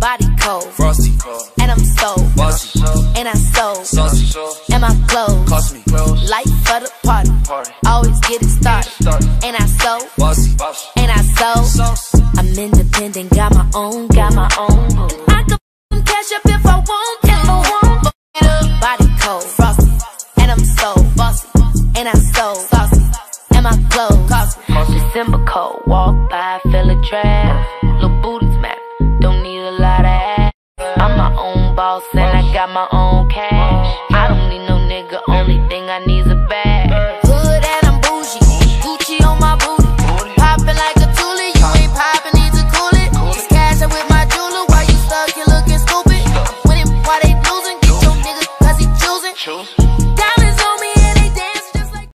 body cold, Frosty. Cold, and I'm so, bossy, and I so, saucy, and my clothes, cost me. clothes, light for the party, party, always get it started, started, and I so, bossy, and I so, sauce, I'm independent, got my own, got my own. And I can cash up if I want, if I want. Fuck it up, body cold, frosty, and I'm so bossy, and I so saucy, and my clothes. Cost me. December cold, walk by, feel a draft, little booties man, don't need boss and I got my own cash. I don't need no nigga, only thing I need's a bag. Hood and I'm bougie, Gucci on my booty. Poppin' like a Thule, you ain't poppin', need to cool it. Just cashin' with my jeweler while you stuck, you lookin' stupid. I'm winning, why they losing? Get your niggas, cause he choosing.